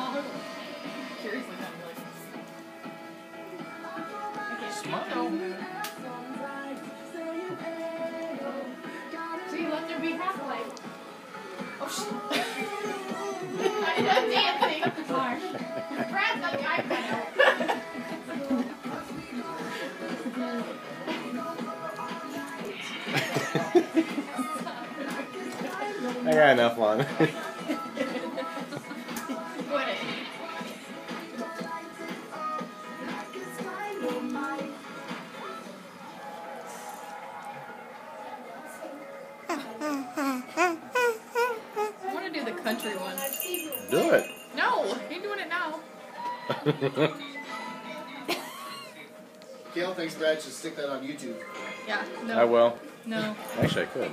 Oh, know. Curiously, like. Smile. So you left your beat halfway. Oh shit. I'm dancing. Sorry. Brad's got the iPad. I got enough on. Country one. Do it. No, you're doing it now. Gail thinks Brad should stick that on YouTube. Yeah. No. I will. No. Actually, I could.